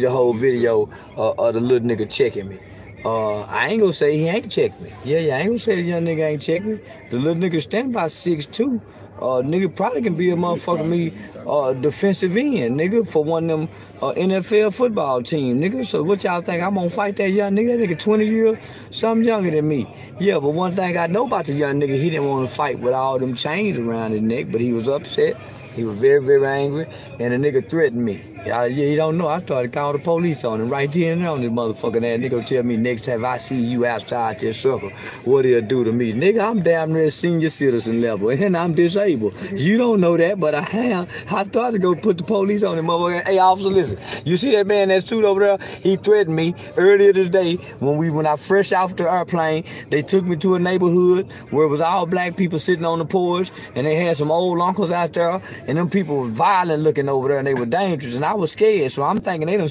the whole video uh, of the little nigga checking me. Uh, I ain't gonna say he ain't checked me. Yeah, yeah, I ain't gonna say the young nigga ain't checked me. The little nigga stand by six two. Uh, nigga probably can be a motherfucker me uh, defensive end, nigga, for one of them uh, NFL football team, nigga. So what y'all think? I'm gonna fight that young nigga? That nigga 20 years, something younger than me. Yeah, but one thing I know about the young nigga, he didn't want to fight with all them chains around his neck, but he was upset. He was very, very angry, and the nigga threatened me. Yeah, you don't know. I started calling the police on him right then and on this motherfucking That nigga tell me next time I see you outside this circle, what he'll do to me. Nigga, I'm damn near senior citizen level, and I'm disabled. You don't know that, but I have. I started to go put the police on him, motherfucker. Hey, officer, listen. You see that man that suit over there? He threatened me earlier today when we when I fresh off the airplane. They took me to a neighborhood where it was all black people sitting on the porch, and they had some old uncles out there, and them people were violent looking over there, and they were dangerous, and I was scared. So I'm thinking they done